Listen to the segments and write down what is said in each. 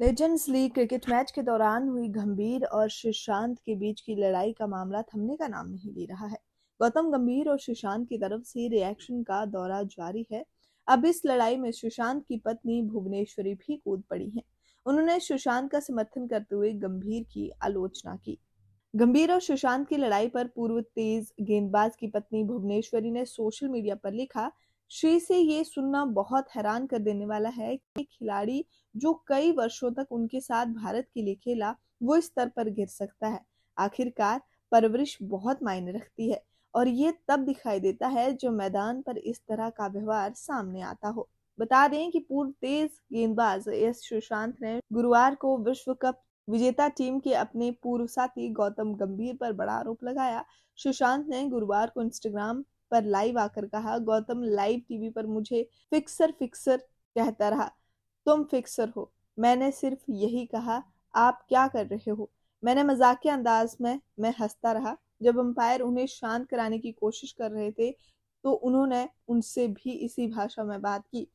Legends league cricket match के दौरान हुई गंभीर और सुशांत के बीच की लड़ाई का मामला थमने का नाम नहीं ले रहा है। गौतम गंभीर और सुशांत की तरफ़ से रिएक्शन का दौरा जारी है। अब इस लड़ाई में सुशांत की पत्नी भुवनेश्वरी भी कूद पड़ी हैं। उन्होंने सुशांत का समर्थन करते हुए गंभीर की आलोचना की। गंभीर और सुशांत की लड़ाई पर पूर्व तेज गेंदबाज की पत्नी भुवनेश्वरी ने सोशल मीडिया पर लिखा श्री से ये सुनना बहुत हैरान कर देने वाला है कि खिलाड़ी जो कई वर्षों तक उनके साथ भारत के लिए खेला, वो इस स्तर पर गिर सकता है। आखिरकार परवरिश बहुत मायने रखती है और ये तब दिखाई देता है जो मैदान पर इस तरह का व्यवहार सामने आता हो। बता दें कि पूर्व तेज गेंदबाज एस सुशांत ने गुरुवार को विश्व कप विजेता टीम के अपने पूर्व साथी गौतम गंभीर पर बड़ा आरोप लगाया। सुशांत ने गुरुवार को इंस्टाग्राम पर लाइव आकर कहा, गौतम, लाइव टीवी पर मुझे फिक्सर फिक्सर कहता रहा, तुम फिक्सर हो। मैंने सिर्फ़ यही कहा, आप क्या कर रहे हो? मैंने मजाकिया अंदाज में, मैं हंसता रहा। जब अंपायर उन्हें शांत कराने की कोशिश कर रहे थे तो उन्होंने उनसे भी इसी भाषा में बात की।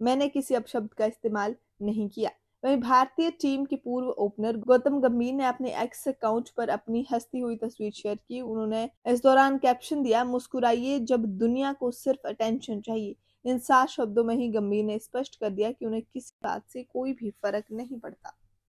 मैंने किसी अपशब्द का इस्तेमाल नहीं किया। वहीं भारतीय टीम के पूर्व ओपनर गौतम गंभीर ने अपने एक्स अकाउंट पर अपनी हंसती हुई तस्वीर शेयर की। उन्होंने इस दौरान कैप्शन दिया, मुस्कुराइए, जब दुनिया को सिर्फ़ अटेंशन चाहिए। इन सात शब्दों में ही गंभीर ने स्पष्ट कर दिया कि उन्हें किसी बात से कोई भी फ़र्क नहीं पड़ता।